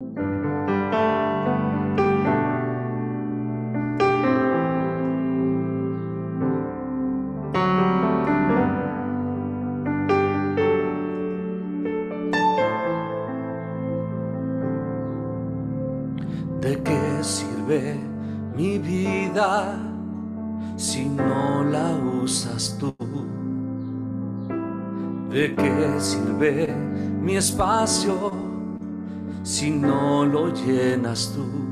¿De qué sirve mi vida si no la usas tú? ¿De qué sirve mi espacio si no lo llenas tú?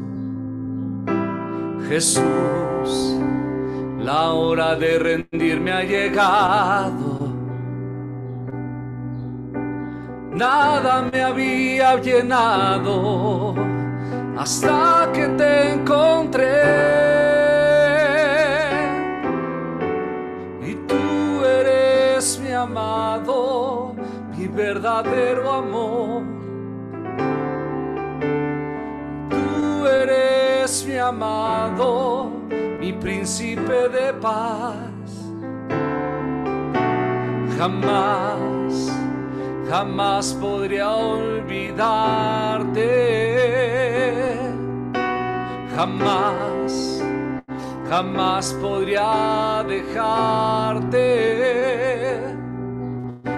Jesús, la hora de rendirme ha llegado. Nada me había llenado hasta que te encontré. Y tú eres mi amado, mi verdadero amor. Eres mi amado, mi príncipe de paz. Jamás, jamás podría olvidarte. Jamás, jamás podría dejarte.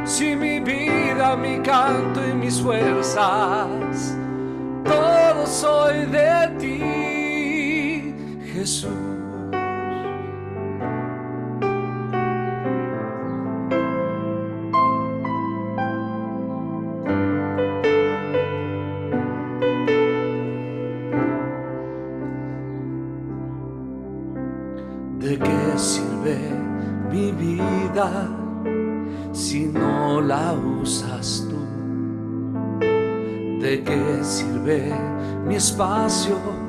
Si mi vida, mi canto y mis fuerzas, todo soy de ti, Jesús. ¿De qué sirve mi vida si no la usas tú? ¿De qué sirve mi espacio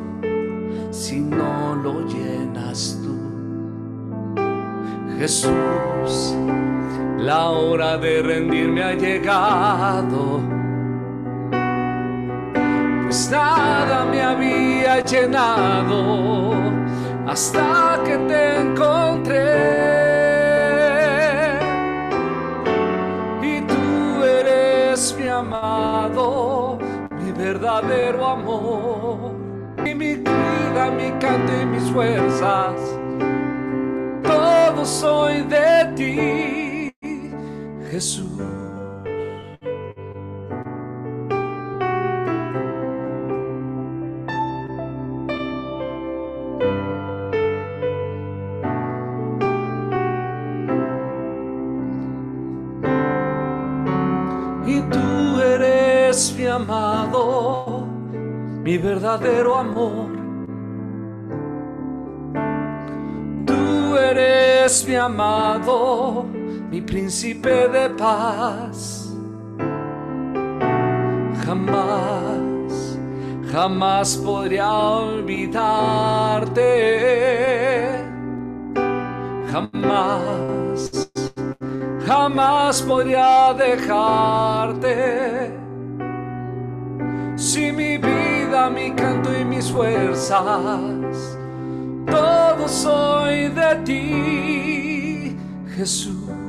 si no lo llenas tú? Jesús, la hora de rendirme ha llegado. Pues nada me había llenado hasta que te encontré. Y tú eres mi amado, mi verdadero amor. Y mi mi canto y mis fuerzas, todo soy de ti, Jesús. y tú eres mi amado, mi verdadero amor. Mi amado, mi príncipe de paz. Jamás, jamás podría olvidarte. Jamás jamás podría dejarte. Si mi vida, mi canto y mis fuerzas, todo soy de ti, Jesús.